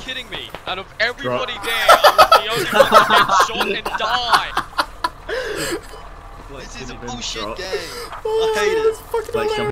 kidding me? Out of everybody there, I was the only one that get shot and die. Like, This is a bullshit drop. game. I hate it.